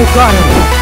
Oh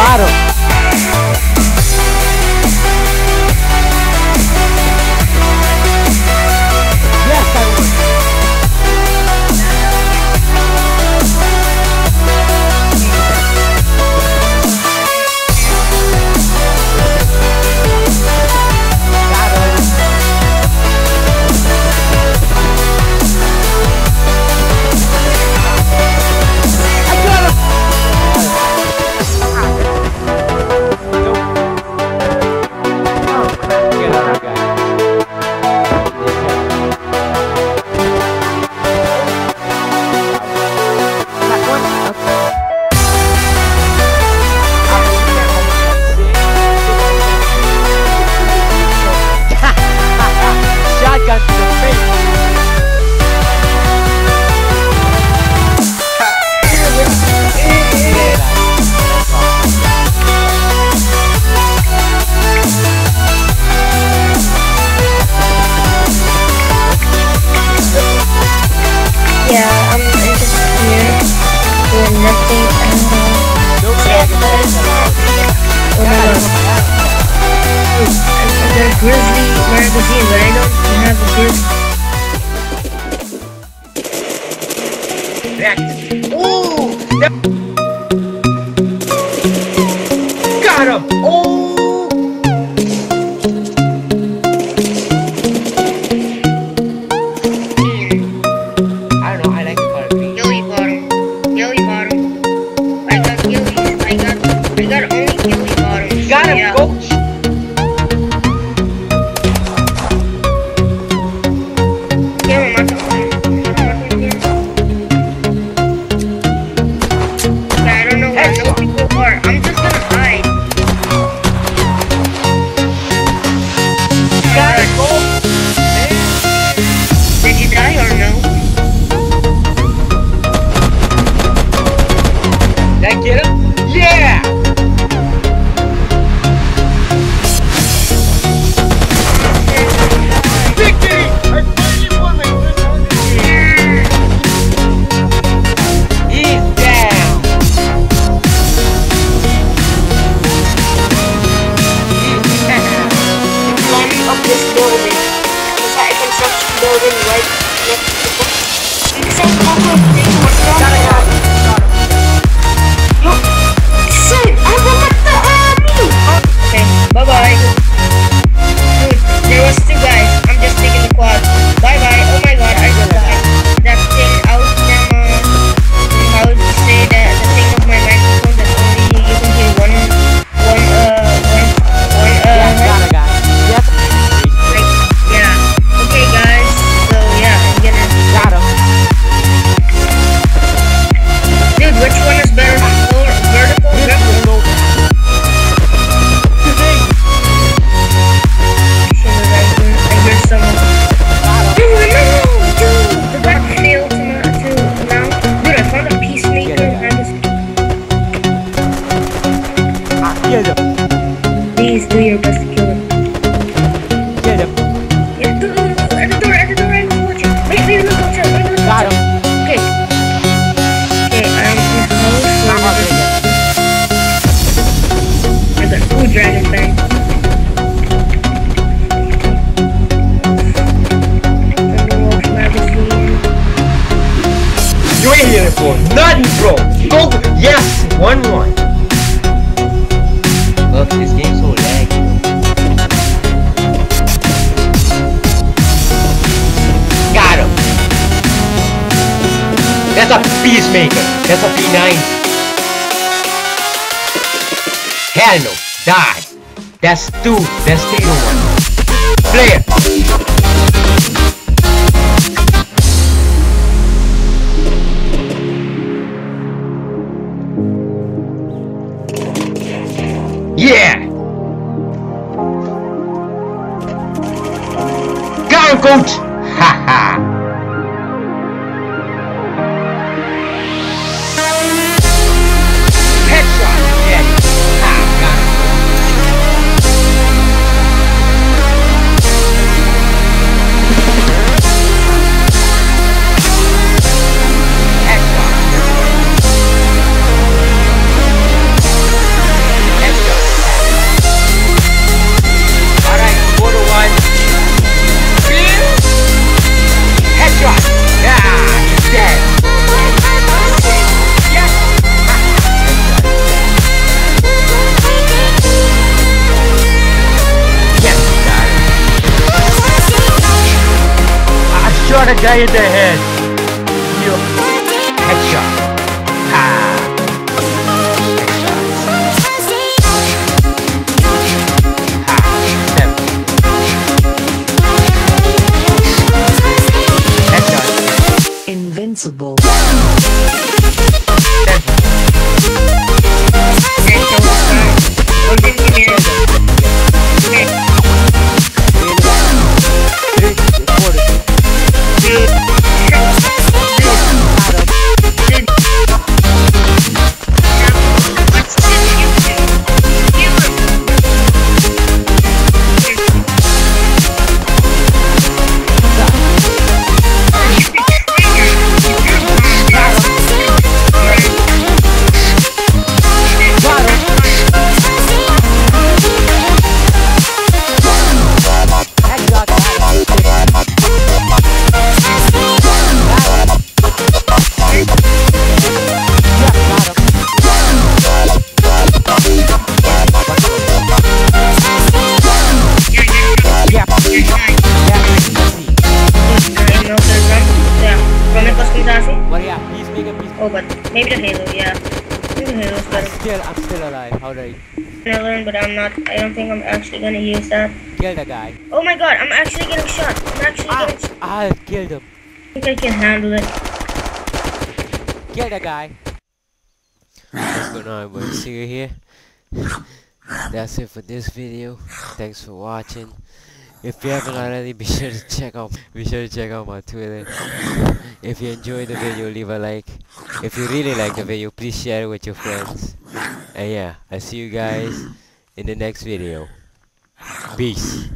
Oh, Next. Ooh! That- Got him! Oh! I don't know, I like call it green. Bottom. Ghillie bottom. I got ghillies. I got I got only ghillie bottoms. Got him, yeah. coach! Bye-bye. Dude, there was two guys. I'm just taking the quad. Please do your best. That's a peacemaker. That's a P9. Hell no. Die. That's two. That's to one. Player. Shot a guy in the head. You. Headshot. Invincible. Still, I'm alive. How do I I learn, but I'm not. I don't think I'm actually gonna use that. kill the guy? Oh my god, I'm actually getting shot. I'm actually Ah, getting. shot. I killed him. I think I can handle it. Kill the guy. What's going on, everybody? See you here. That's it for this video. Thanks for watching. If you haven't already, be sure to check out be sure to check out my Twitter. If you enjoyed the video, leave a like. If you really like the video, please share it with your friends. And yeah, I'll see you guys in the next video. Peace.